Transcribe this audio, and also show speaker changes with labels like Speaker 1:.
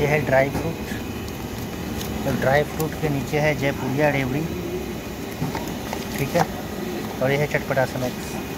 Speaker 1: ये है dry fruit. तो ड्राई फ्रूट के नीचे है जयपुरिया रेवड़ी ठीक है? और ये है चटपटा स्नैक्स।